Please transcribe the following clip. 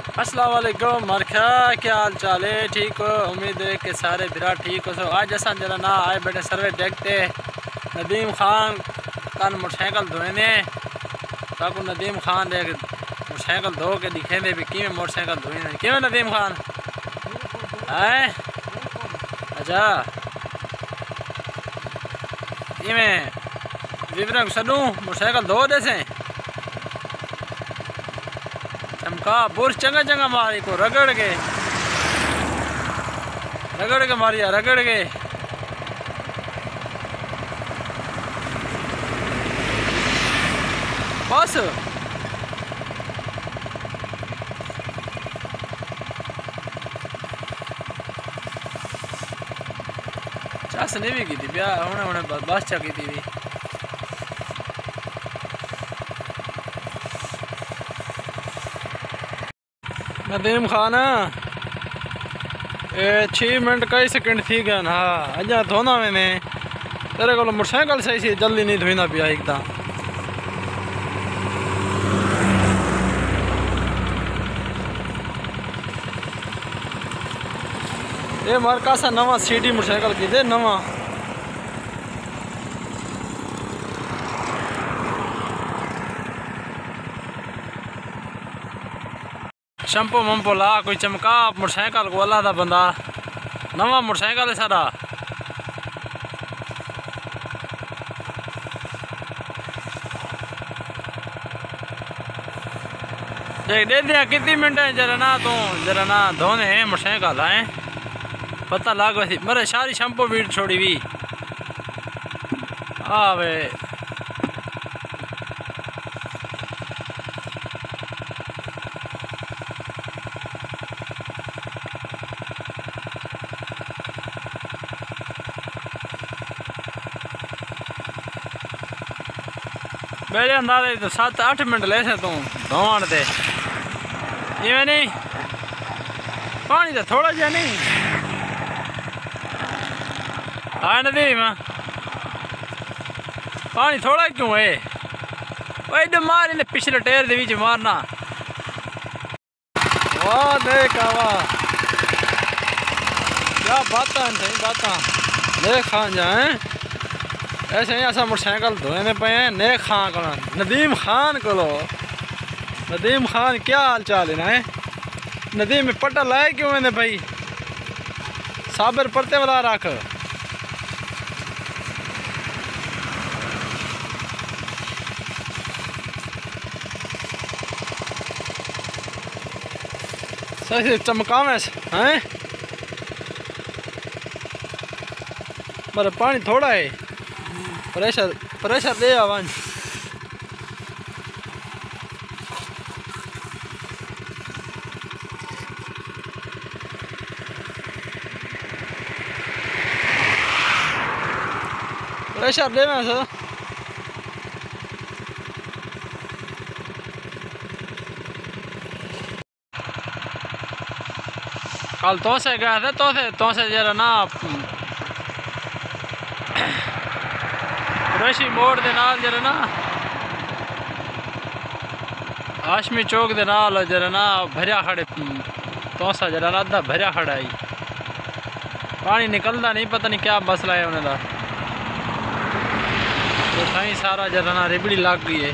वालेकुम मरखा क्या हाल चाल है? ठीक हो? उम्मीद है कि सारे बिरा ठीक हो। सो आज असा जरा ना आए बैठे सर्वे देखते। नदीम खान तन मोटरसाइकिल धोने ताकू नदीम खान देख मोटरसाइकिल धो के दिखे भी किमें मोटरसाइकिल धोए कि नदीम खान? है? अच्छा। किमें विवरण सदूं मोटरसाइकिल धो दे से। चमका बुरश चंगा चंगा मारी को रगड़ के रगड़ के मारिया, रगड़ के बस। चस नहीं भी की थी, ब्याह हुने हुने बस चा की थी नदीम खान, ए, छे मिनट कई सेकंड थी गए हाँ अजा धोना मैंने तेरे को मोटरसाइकिल सही सी, जल्दी नहीं धोना पिया एक तो ये मार कासा नवा सीटी मोटरसाइकिल की, दे नवा। शंपो वंपो ला, कोई चमका, मोटरसाइकिल को अल्लाह का बंदा। नवा मोटरसाइकिल है सारा देख, दे दिया कितनी मिनट है जरा ना तू, जरा ना धोने हैं, मोटरसाइकिल आए पता लाग वैसी मरे सारी शंपो बीट छोड़ी भी आवे। मेरे अंदाजे तो सत्त अठ मिनट ले से तू धोवन दे इवें नहीं पानी तो थोड़ा जहा नहीं हाँ नदीम। पानी थोड़ा क्यों है इधर मार इन्हें पिछले टेर दे बीच मारना। वाह, देख वाह क्या बात सही बात। देख खान जाए। ऐसे ही असा मोटरसाइकिल धोने पे हैं ने खान को नदीम खान को नदीम खान, क्या हाल चाल है ना नदीम में पट्टा लाए क्यों मैंने भाई? साबर पड़ते वाला रख सही चमका में हैं? मगर पानी थोड़ा है। प्रेशर प्रेशर दे आवाज़ प्रेशर दे मैं सर कल तो से गया था तो से तो से जरा ना रशी मोड़ ਦੇ ਨਾਲ ਜਰਾ ਨਾ आशमी चौक के नाल जरा ना भरिया खड़े तोसा जरा ना अद्धा भरिया खड़ा है पानी निकलता नहीं पता नहीं क्या मसला है उन्हें तो सारा जरा ना रिबड़ी लग गई है